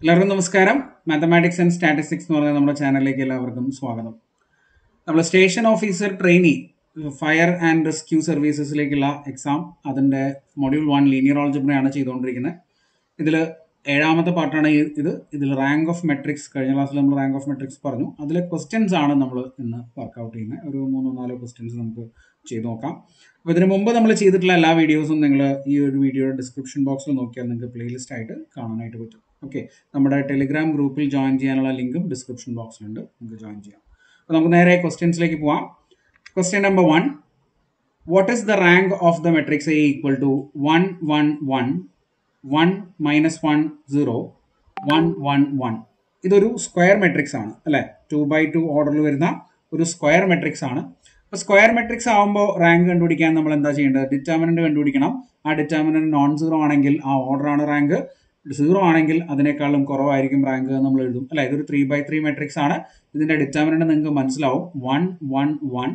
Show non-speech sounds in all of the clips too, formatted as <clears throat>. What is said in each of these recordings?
എല്ലാവർക്കും നമസ്കാരം. Mathematics and statistics എന്ന് പറഞ്ഞ നമ്മുടെ ചാനലിലേക്ക് എല്ലാവർക്കും സ്വാഗതം. നമ്മൾ station officer trainee fire and rescue സർവീസസിലേക്കുള്ള exam അതിന്റെ മൊഡ്യൂൾ വൺ ലീനിയർ ഓൾജിബ്രയാണ് ചെയ്തുകൊണ്ടിരിക്കുന്നത്. ഇതിൽ ഏഴാമത്തെ പാർട്ടാണ് ഇത്. ഇതിൽ റാങ്ക് ഓഫ് മെട്രിക്സ് കഴിഞ്ഞ ക്ലാസ്സിൽ നമ്മൾ റാങ്ക് ഓഫ് മെട്രിക്സ് പറഞ്ഞു. അതിലെ ക്വസ്റ്റ്യൻസ് ആണ് നമ്മൾ ഇന്ന് വർക്കൗട്ട് ചെയ്യുന്നത്. ഒരു മൂന്നോ നാലോ ക്വസ്റ്റ്യൻസ് നമുക്ക് ചെയ്ത് നോക്കാം. അപ്പോൾ ഇതിന് മുമ്പ് നമ്മൾ ചെയ്തിട്ടുള്ള എല്ലാ വീഡിയോസും നിങ്ങൾ ഈ ഒരു വീഡിയോയുടെ ഡിസ്ക്രിപ്ഷൻ ബോക്സിൽ നോക്കിയാൽ നിങ്ങൾക്ക് പ്ലേലിസ്റ്റ് ആയിട്ട് കാണാനായിട്ട് പറ്റും. ഓക്കെ നമ്മുടെ ടെലിഗ്രാം ഗ്രൂപ്പിൽ ജോയിൻ ചെയ്യാനുള്ള ലിങ്കും ഡിസ്ക്രിപ്ഷൻ ബോക്സിലുണ്ട് നിങ്ങൾക്ക് ജോയിൻ ചെയ്യാം. അപ്പോൾ നമുക്ക് നേരെ ക്വസ്റ്റ്യൻസിലേക്ക് പോവാം. Question number one what is the rank of the matrix A equal to one one one one minus one zero one one one ഇതൊരു സ്ക്വയർ മെട്രിക്സ് ആണ് അല്ലേ? ടു ബൈ ടു ഓർഡറിൽ വരുന്ന ഒരു സ്ക്വയർ മെട്രിക്സ് ആണ്. അപ്പോൾ സ്ക്വയർ മെട്രിക്സ് ആകുമ്പോൾ rank കണ്ടുപിടിക്കാൻ നമ്മൾ എന്താ ചെയ്യേണ്ടത്? ഡിറ്റർമിനന്റ് കണ്ടുപിടിക്കണം. ആ ഡിറ്റർമിനന്റ് നോൺ സീറോ ആണെങ്കിൽ ആ ഓർഡറാണ് റാങ്ക് സീറോ ആണെങ്കിൽ അതിനേക്കാളും കുറവായിരിക്കും റാങ്ക് നമ്മൾ എഴുതും. അല്ല? ഇതൊരു ത്രീ ബൈ ത്രീ മെട്രിക്സ് ആണ്. ഇതിന്റെ ഡിറ്റർമിനന്റ് നിങ്ങൾക്ക് മനസ്സിലാവും. One one one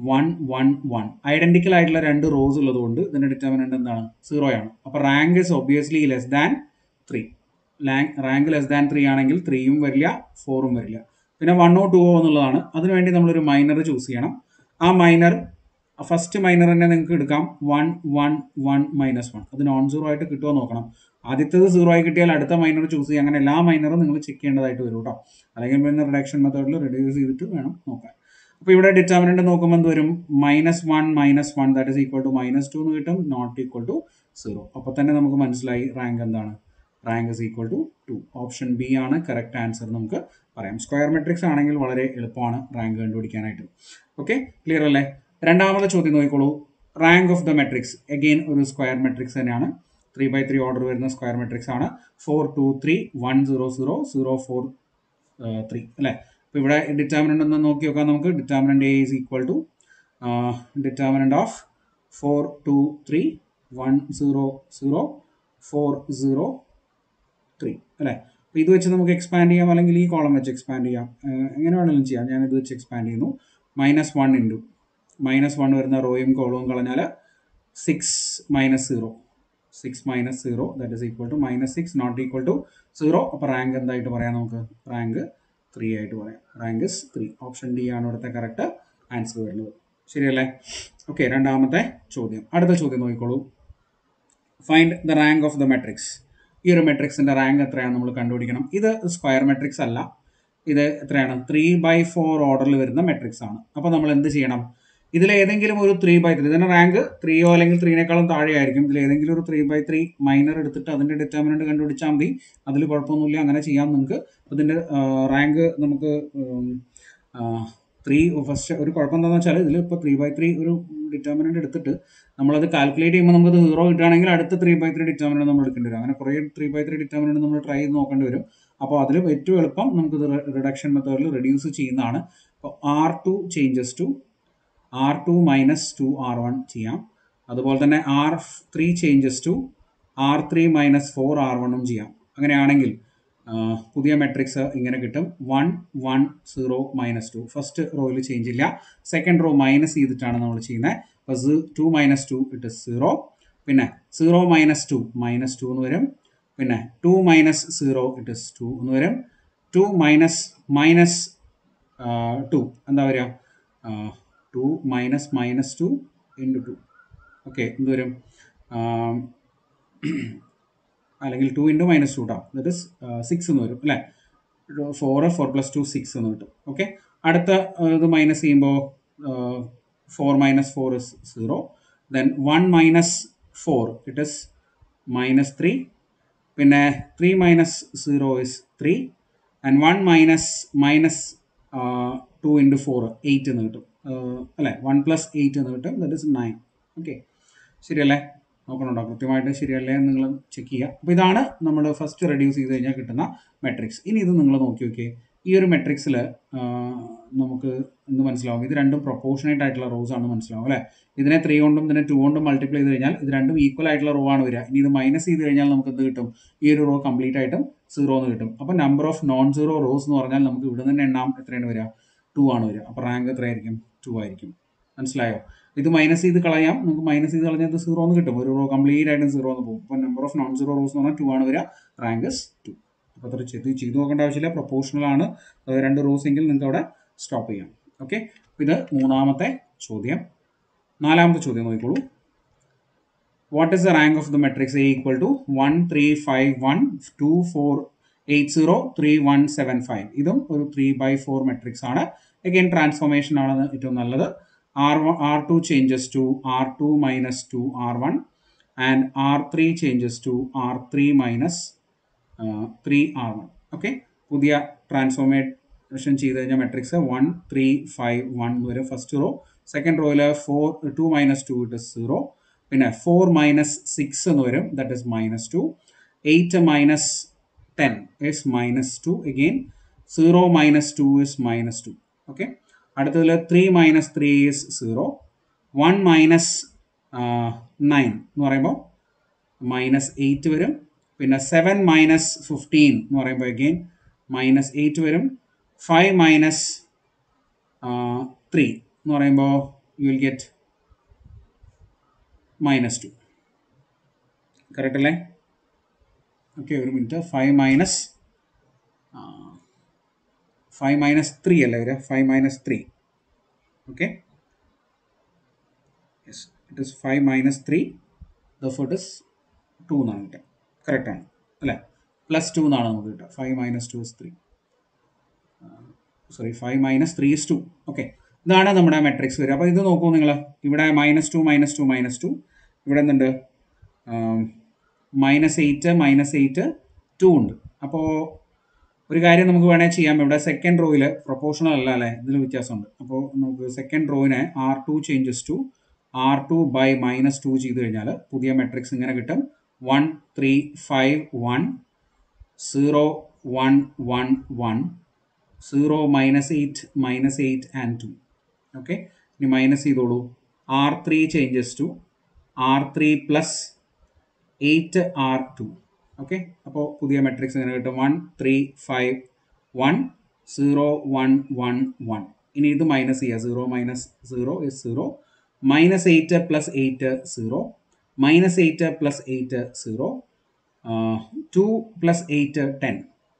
one one one identical ആയിട്ടുള്ള രണ്ട് റോസ് ഉള്ളതുകൊണ്ട് ഇതിന്റെ ഡിറ്റർമിനന്റ് എന്താണ്? സീറോ ആണ്. അപ്പോൾ rank is obviously less than three rank less than three ആണെങ്കിൽ ത്രീയും വരില്ല ഫോറും വരില്ല. പിന്നെ വണ്ണോ ഓ എന്നുള്ളതാണ്. അതിനുവേണ്ടി നമ്മളൊരു മൈനർ ചൂസ് ചെയ്യണം. ആ മൈനർ ഫസ്റ്റ് മൈനർ തന്നെ നിങ്ങൾക്ക് എടുക്കാം. One one one minus one അത് നോൺ സീറോ ആയിട്ട് കിട്ടുമോ നോക്കണം. ആദ്യത്തേത് സീറോ ആയി കിട്ടിയാൽ അടുത്ത മൈനർ ചൂസ് ചെയ്യുക. അങ്ങനെ എല്ലാ മൈനറും നിങ്ങൾ ചെക്ക് ചെയ്യേണ്ടതായിട്ട് വരും കേട്ടോ അല്ലെങ്കിൽ പിന്നെ റിഡക്ഷൻ മെത്തേഡിൽ റിഡ്യൂസ് ചെയ്തിട്ട് വേണം നോക്കാൻ. അപ്പോൾ ഇവിടെ ഡിറ്റർമിനന്റ് നോക്കുമ്പോൾ എന്ത് വരും? Minus one minus one that is equal to minus two എന്ന് കിട്ടും. നോട്ട് ഈക്വൽ ടു സീറോ അപ്പോൾ തന്നെ നമുക്ക് മനസ്സിലായി റാങ്ക് എന്താണ്. Rank is equal to two option B ആണ് കറക്റ്റ് ആൻസർ നമുക്ക് പറയാം. സ്ക്വയർ മെട്രിക്സ് ആണെങ്കിൽ വളരെ എളുപ്പമാണ് റാങ്ക് കണ്ടുപിടിക്കാനായിട്ട്. ഓക്കെ ക്ലിയർ അല്ലേ? രണ്ടാമത്തെ ചോദ്യം നോക്കിക്കോളൂ. Rank of the matrix again ഒരു സ്ക്വയർ മെട്രിക്സ് തന്നെയാണ്. ത്രീ ബൈ ത്രീ ഓർഡർ വരുന്ന സ്ക്വയർ മെട്രിക്സ് ആണ്. Four two three one zero zero zero four three അല്ലേ? അപ്പോൾ ഇവിടെ ഡിറ്റാമിനന്റ് ഒന്ന് നോക്കി നോക്കാം നമുക്ക്. Determinant A is equal to determinant of four two three one zero zero four zero three അല്ലേ? അപ്പോൾ ഇത് വെച്ച് നമുക്ക് എക്സ്പാൻഡ് ചെയ്യാം. അല്ലെങ്കിൽ ഈ കോളം വെച്ച് എക്സ്പാൻഡ് ചെയ്യാം. എങ്ങനെ വേണമെങ്കിലും ചെയ്യാം. ഞാൻ ഇത് വെച്ച് എക്സ്പാൻഡ് ചെയ്യുന്നു. Minus one into minus one വരുന്ന റോയും കോളവും കളഞ്ഞാൽ six minus zero six minus zero that is equal to minus six not equal to zero അപ്പോൾ റാങ്ക് എന്തായിട്ട് പറയാം നമുക്ക്? റാങ്ക് ത്രീ ആയിട്ട് പറയാം. Rank is three option D ആണ് ഇവിടുത്തെ കറക്റ്റ് ആൻസർ വരുന്നത്. ശരിയല്ലേ? ഓക്കെ രണ്ടാമത്തെ ചോദ്യം. അടുത്ത ചോദ്യം നോക്കിക്കോളൂ. Find the rank of the matrix ഈ ഒരു മെട്രിക്സിന്റെ റാങ്ക് എത്രയാണ് നമ്മൾ കണ്ടുപിടിക്കണം. ഇത് സ്ക്വയർ മെട്രിക്സ് അല്ല. ഇത് എത്രയാണ്? ത്രീ ബൈ ഫോർ ഓർഡറിൽ വരുന്ന മെട്രിക്സ് ആണ്. അപ്പോൾ നമ്മൾ എന്ത് ചെയ്യണം? ഇതിൽ ഏതെങ്കിലും ഒരു ത്രീ ബൈ ത്രീ ഇതിന്റെ റാങ്ക് ത്രീയോ അല്ലെങ്കിൽ ത്രീനേക്കാളും താഴെ ആയിരിക്കും ഇതിൽ ഏതെങ്കിലും ഒരു ത്രീ ബൈ ത്രീ മൈനർ എടുത്തിട്ട് അതിന്റെ ഡിറ്റർമിനന്റ് കണ്ടുപിടിച്ചാൽ മതി. അതിൽ കുഴപ്പമൊന്നുമില്ല. അങ്ങനെ ചെയ്യാം നിങ്ങൾക്ക്. ഇതിന്റെ റാങ്ക് നമുക്ക് ത്രീ ഫസ്റ്റ് ഒരു കുഴപ്പം എന്താണെന്ന് വെച്ചാൽ ഇതിൽ ഇപ്പോൾ ത്രീ ബൈ ത്രീ ഒരു ഡിറ്റർമിനന്റ് എടുത്തിട്ട് നമ്മളത് കാൽക്കുലേറ്റ് ചെയ്യുമ്പോൾ നമുക്ക് സീറോ കിട്ടുകയാണെങ്കിൽ അടുത്ത ത്രീ ബൈ ത്രീ ഡിറ്റർമിനന്റ് നമ്മൾ എടുക്കേണ്ടി വരും. അങ്ങനെ കുറേ ത്രീ ബൈ ത്രീ ഡിറ്റർമിനന്റ് നമ്മൾ ട്രൈ ചെയ്ത് നോക്കേണ്ടി വരും. അപ്പോൾ അതിൽ ഏറ്റവും എളുപ്പം നമുക്ക് റിഡക്ഷൻ മെത്തേഡിൽ റെഡ്യൂസ് ചെയ്യുന്നതാണ്. അപ്പോൾ R two changes to R two minus two R one ചെയ്യാം. അതുപോലെ തന്നെ R three changes to R three minus four R വണ്ണും ചെയ്യാം. അങ്ങനെയാണെങ്കിൽ പുതിയ മെട്രിക്സ് ഇങ്ങനെ കിട്ടും. One one zero minus two first റോയിൽ change ഇല്ല. സെക്കൻഡ് റോ മൈനസ് ചെയ്തിട്ടാണ് നമ്മൾ ചെയ്യുന്നത്. അപ്പോൾ ടു മൈനസ് ടു ഇട്ട് സീറോ പിന്നെ zero minus two minus two എന്ന് വരും. പിന്നെ ടു മൈനസ് സീറോ ഇട്ട് ടു എന്ന് വരും. ടു മൈനസ് മൈനസ് ടു എന്താ വരിക? Two minus minus two into two okay എന്ത് വരും? <clears throat> അല്ലെങ്കിൽ ടു ഇന്റു മൈനസ് ടു കേട്ടോ ദറ്റ് ഇസ് സിക്സ് എന്ന് വരും അല്ലേ? Four four plus two six എന്ന് കിട്ടും. ഓക്കെ അടുത്ത ഇത് മൈനസ് ചെയ്യുമ്പോൾ four minus four is zero then one minus four it is minus three പിന്നെ three minus zero is three and one minus minus two into four eight എന്ന് കിട്ടും. അല്ലേ? One plus eight എന്ന് കിട്ടും. That is nine okay ശരിയല്ലേ? നോക്കണുണ്ടോ? കൃത്യമായിട്ട് ശരിയല്ലേ നിങ്ങൾ ചെക്ക് ചെയ്യുക. അപ്പോൾ ഇതാണ് നമ്മൾ ഫസ്റ്റ് റെഡ്യൂസ് ചെയ്ത് കഴിഞ്ഞാൽ കിട്ടുന്ന മെട്രിക്സ് ഇനി ഇത് നിങ്ങൾ നോക്കി നോക്കിയേ. ഈ ഒരു മെട്രിക്സിൽ നമുക്ക് എന്ത് മനസ്സിലാവും. ഇത് രണ്ടും പ്രൊപ്പോർഷനേറ്റ് ആയിട്ടുള്ള റോസ് ആണ് മനസ്സിലാവും അല്ലേ? ഇതിനെ ത്രീ കൊണ്ടും ഇതിനെ ടു കൊണ്ടും മൾട്ടിപ്ലൈ ചെയ്ത് കഴിഞ്ഞാൽ ഇത് രണ്ടും ഈക്വൽ ആയിട്ടുള്ള റോ ആണ് വരിക. ഇനി ഇത് മൈനസ് ചെയ്ത് കഴിഞ്ഞാൽ നമുക്ക് എന്ത് കിട്ടും? ഈ ഒരു റോ കംപ്ലീറ്റ് ആയിട്ടും സീറോ എന്ന് കിട്ടും. അപ്പോൾ number of non zero rows എന്ന് പറഞ്ഞാൽ നമുക്ക് ഇവിടെ നിന്ന് എണ്ണാം. എത്രയാണ് വരിക? ടു ആണ് വരിക. അപ്പോൾ റാങ്ക് എത്രയായിരിക്കും? ടു ആയിരിക്കും. മനസ്സിലായോ? ഇത് മൈനസ് ചെയ്ത് കളയാം. നമുക്ക് മൈനസ് ചെയ്ത് കളഞ്ഞാൽ സീറോ എന്ന് കിട്ടും. ഒരു റോ കംപ്ലീറ്റ് ആയിട്ട് സീറോ എന്ന് പോകും. അപ്പോൾ number of non zero rows എന്ന് പറഞ്ഞാൽ ടു ആണ് വരിക. റാങ്ക് ടു അപ്പോൾ അത്ര ചെയ്ത് ചെയ്ത് നോക്കേണ്ട ആവശ്യമില്ല. പ്രൊപ്പോഷണൽ ആണ്. രണ്ട് റോസ് എങ്കിൽ നിങ്ങൾക്ക് അവിടെ സ്റ്റോപ്പ് ചെയ്യാം. ഓക്കെ ഇത് മൂന്നാമത്തെ ചോദ്യം. നാലാമത്തെ ചോദ്യം നോക്കിക്കോളൂ. What is the rank of the matrix A equal to one three five one two four eight zero three one seven five. ഇതും ഒരു ത്രീ ബൈ ഫോർ മെട്രിക്സ് ആണ്. അഗെയിൻ ട്രാൻസ്ഫോർമേഷൻ ആണ് ഏറ്റവും നല്ലത്. R R two changes to R two minus two R one and R three changes to R three minus three R one okay പുതിയ transformation ചെയ്ത് കഴിഞ്ഞാൽ matrix one three five one വരെ first row second റോയിൽ four two minus two ഇട്ട് zero പിന്നെ four minus six എന്ന് വരും. That is minus two eight minus ten is minus two again zero minus two is minus two okay അടുത്തതിൽ three minus three is zero one minus nine എന്ന് പറയുമ്പോൾ minus eight വരും. പിന്നെ seven minus fifteen എന്ന് പറയുമ്പോൾ again minus eight വരും. Five minus three എന്ന് പറയുമ്പോൾ you will get minus two correct അല്ലേ? ഓക്കെ ഒരു minute. Five minus five minus three അല്ലേ വരിക? Five minus three okay yes it is five minus three the food is two എന്നാണ് കിട്ടുക. കറക്റ്റാണ് അല്ലേ? പ്ലസ് ടു എന്നാണ് നമുക്ക് കിട്ടുക. Five minus two is three sorry five minus three is two okay ഇതാണ് നമ്മുടെ മെട്രിക്സ് വരിക. അപ്പോൾ ഇത് നോക്കൂ നിങ്ങൾ ഇവിടെ minus two minus two minus two ഇവിടെ എന്തുണ്ട്? Minus eight minus eight two ഉണ്ട്. അപ്പോൾ ഒരു കാര്യം നമുക്ക് വേണമെങ്കിൽ ചെയ്യാം. ഇവിടെ സെക്കൻഡ് റോയിൽ പ്രൊപ്പോർഷണൽ അല്ല അല്ലേ? ഇതിൽ വ്യത്യാസമുണ്ട്. അപ്പോൾ നമുക്ക് second റോയിനെ R two changes to R two by minus two ചെയ്ത് കഴിഞ്ഞാൽ പുതിയ മെട്രിക്സ് ഇങ്ങനെ കിട്ടും. One three five one zero one one one zero minus eight minus eight and two okay ഇനി മൈനസ് ചെയ്തോളൂ. R three changes to R three plus eight R two okay അപ്പോൾ പുതിയ matrix ഇങ്ങനെ കിട്ടും? One three five one zero one one one ഇനി ഇത് minus ചെയ്യുക zero minus zero is zero minus eight plus eight zero minus eight plus eight zero two plus eight ten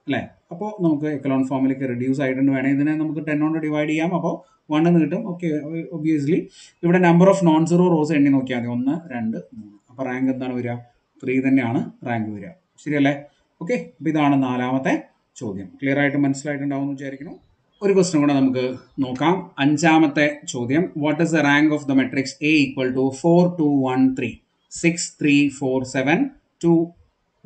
അല്ലേ? അപ്പോൾ നമുക്ക് എക്കലോൺ ഫോമിലേക്ക് റെഡ്യൂസ് ആയിട്ടുണ്ട്. വേണേൽ ഇതിനെ നമുക്ക് ടെൻ കൊണ്ട് ഡിവൈഡ് ചെയ്യാം. അപ്പോൾ വൺ എന്ന് കിട്ടും. ഓക്കെ ഒബ്വിയസ്ലി ഇവിടെ number of non zero rows എണ്ണി നോക്കിയാൽ മതി. ഒന്ന് രണ്ട് മൂന്ന്. അപ്പോൾ റാങ്ക് എന്താണ് വരിക? ത്രീ തന്നെയാണ് റാങ്ക് വരിക. ശരിയല്ലേ? ഓക്കെ അപ്പോൾ ഇതാണ് നാലാമത്തെ ചോദ്യം. ക്ലിയർ ആയിട്ട് മനസ്സിലായിട്ടുണ്ടാവും എന്ന് വിചാരിക്കുന്നു. ഒരു ക്വസ്റ്റൻ കൂടെ നമുക്ക് നോക്കാം. അഞ്ചാമത്തെ ചോദ്യം. What is the rank of the matrix A equal to four two one three six three four seven two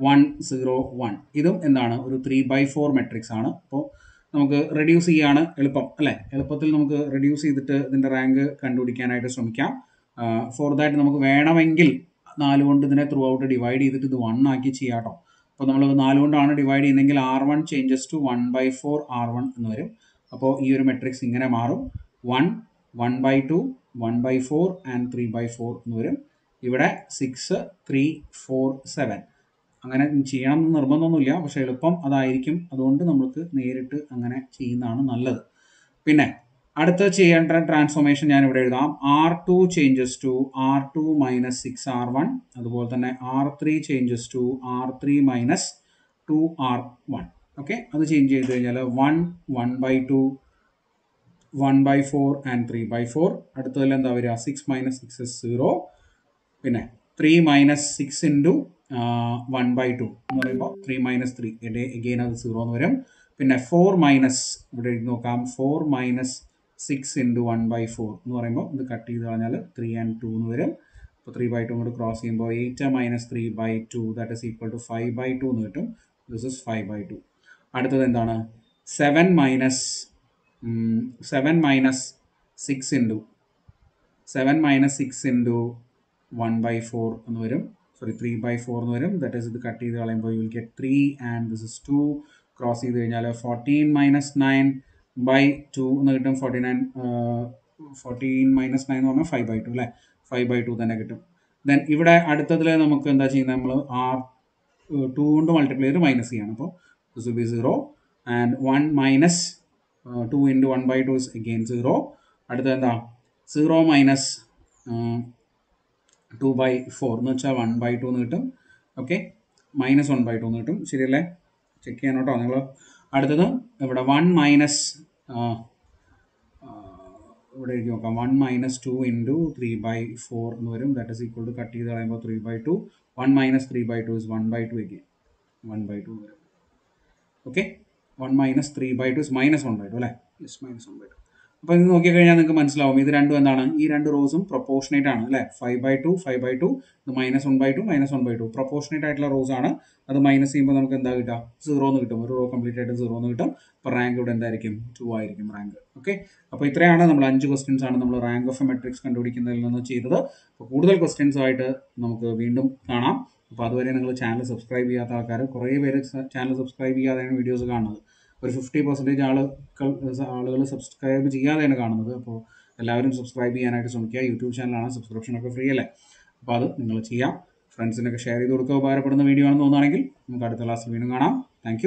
one zero one ഇതും എന്താണ്? ഒരു ത്രീ ബൈ ഫോർ മെട്രിക്സ് ആണ്. അപ്പോൾ നമുക്ക് റെഡ്യൂസ് ചെയ്യാണ് എളുപ്പം അല്ലേ? എളുപ്പത്തിൽ നമുക്ക് റെഡ്യൂസ് ചെയ്തിട്ട് ഇതിന്റെ റാങ്ക് കണ്ടുപിടിക്കാനായിട്ട് ശ്രമിക്കാം. ഫോർ ദാറ്റ് നമുക്ക് വേണമെങ്കിൽ നാല് കൊണ്ട് ഇതിനെ ത്രൂ ഔട്ട് ഡിവൈഡ് ചെയ്തിട്ട് ഇത് വൺ ആക്കി ചെയ്യാം അപ്പോൾ നമ്മൾ നാല് കൊണ്ടാണ് ഡിവൈഡ് ചെയ്യുന്നതെങ്കിൽ R one changes to one by four R one എന്ന് വരും. അപ്പോൾ ഈ ഒരു മെട്രിക്സ് ഇങ്ങനെ മാറും. One one by two one by four and three by four എന്ന് വരും. ഇവിടെ സിക്സ് ത്രീ ഫോർ സെവൻ അങ്ങനെ ചെയ്യണം എന്ന് നിർബന്ധമൊന്നുമില്ല. പക്ഷേ എളുപ്പം അതായിരിക്കും. അതുകൊണ്ട് നമ്മൾക്ക് നേരിട്ട് അങ്ങനെ ചെയ്യുന്നതാണ് നല്ലത്. പിന്നെ അടുത്ത ചെയ്യേണ്ട ട്രാൻസ്ഫോർമേഷൻ ഞാൻ ഇവിടെ എഴുതാം. R two changes to R two minus six R one അതുപോലെ തന്നെ R three changes to R three minus two R one okay അത് ചേഞ്ച് ചെയ്ത് കഴിഞ്ഞാൽ one one by two one by four and three by four അടുത്തതിൽ എന്താ വരിക? Six minus six zero പിന്നെ three minus six into one by two എന്ന് പറയുമ്പോൾ three minus three again അത് സീറോ എന്ന് വരും. പിന്നെ ഫോർ മൈനസ് ഇവിടെ നോക്കാം. Four minus six into one by four എന്ന് പറയുമ്പോൾ ഇത് കട്ട് ചെയ്ത് കളഞ്ഞാൽ ത്രീ ആൻഡ് ടു എന്ന് വരും. അപ്പോൾ ത്രീ ബൈ ടു കൊണ്ട് ക്രോസ് ചെയ്യുമ്പോൾ eight minus three by two that is equal to five by two എന്ന് കിട്ടും. This is five by two അടുത്തത് എന്താണ്? Seven minus seven minus six into seven minus six into one by four എന്ന് വരും. Sorry three by four എന്ന് വരും. That is ഇത് cut ചെയ്ത് കളയുമ്പോൾ you will get three and this is two cross ചെയ്ത് കഴിഞ്ഞാൽ fourteen minus nine by two എന്ന് കിട്ടും forty nine fourteen minus nine എന്ന് പറഞ്ഞാൽ ഫൈവ് ബൈ ടു അല്ലേ? ഫൈവ് ബൈ ടു തന്നെ കിട്ടും. ദെൻ ഇവിടെ അടുത്തതിൽ നമുക്ക് എന്താ ചെയ്യുന്നത്? നമ്മൾ ആർ ടു കൊണ്ട് മൾട്ടിപ്ലൈ ചെയ്ത് മൈനസ് ചെയ്യണം. അപ്പോൾ this be zero and one minus two into one by two is again zero അടുത്തത് എന്താ? Zero minus two by four എന്ന് വെച്ചാൽ വൺ ബൈ ടു എന്ന് കിട്ടും. Okay minus one by two എന്ന് കിട്ടും. ശരിയല്ലേ? ചെക്ക് ചെയ്യണം കേട്ടോ നിങ്ങൾ അടുത്തത് ഇവിടെ വൺ മൈനസ് ഇവിടെ എഴുതി നോക്കാം. One minus two into three by four എന്ന് വരും. That is equal to cut ചെയ്ത് കളയുമ്പോൾ three by two one minus three by two is one by two again one by two വരും. Okay one minus three by two is minus one by two അല്ലേ? Yes minus one by two അപ്പോൾ ഇത് നോക്കിക്കഴിഞ്ഞാൽ നിങ്ങൾക്ക് മനസ്സിലാവും. ഇത് രണ്ടും എന്താണ്? ഈ രണ്ട് റോസും പ്രൊപ്പോർഷനേറ്റ് ആണ് അല്ലേ? Five by two five by two ഇത് minus one by two minus one by two proportionate ആയിട്ടുള്ള റോസ് ആണ്. അത് മൈനസ് ചെയ്യുമ്പോൾ നമുക്ക് എന്താ കിട്ടുക? സീറോ എന്ന് കിട്ടും. ഒരു റോ കംപ്ലീറ്റ് ആയിട്ട് സീറോ എന്ന് കിട്ടും. അപ്പോൾ റാങ്ക് ഇവിടെ എന്തായിരിക്കും? ടു ആയിരിക്കും റാങ്ക് ഓക്കെ അപ്പോൾ ഇത്രയാണ് നമ്മൾ അഞ്ച് ക്വസ്റ്റ്യൻസ് ആണ് നമ്മൾ റാങ്ക് ഓഫ് എ മെട്രിക്സ് കണ്ടുപിടിക്കുന്നതിൽ നിന്ന് ചെയ്തത്. അപ്പോൾ കൂടുതൽ ക്വസ്റ്റ്യൻസ് ആയിട്ട് നമുക്ക് വീണ്ടും കാണാം. അപ്പോൾ അതുവരെ നിങ്ങൾ ചാനൽ സബ്സ്ക്രൈബ് ചെയ്യാത്ത ആൾക്കാർ കുറേ പേര് ചാനൽ സബ്സ്ക്രൈബ് ചെയ്യാതെയാണ് വീഡിയോസ് കാണുന്നത്. ഒരു ഫിഫ്റ്റി പെർസെന്റേജ് ആളുകൾ ആളുകൾ സബ്സ്ക്രൈബ് ചെയ്യാതെയാണ് കാണുന്നത്. അപ്പോൾ എല്ലാവരും സബ്സ്ക്രൈബ് ചെയ്യാനായിട്ട് ശ്രമിക്കുക. യൂട്യൂബ് ചാനലാണ് സബ്സ്ക്രിപ്ഷനൊക്കെ ഫ്രീ അല്ലേ? അപ്പോൾ അത് നിങ്ങൾ ചെയ്യാം. ഫ്രണ്ട്സിനൊക്കെ ഷെയർ ചെയ്ത് കൊടുക്കുക. ഉപകാരപ്പെടുന്ന വീഡിയോ ആണെന്ന് തോന്നുകയാണെങ്കിൽ നമുക്ക് അടുത്ത ക്ലാസ്സിൽ വീണ്ടും കാണാം. താങ്ക്